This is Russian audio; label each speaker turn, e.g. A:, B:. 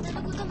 A: Здравствуйте.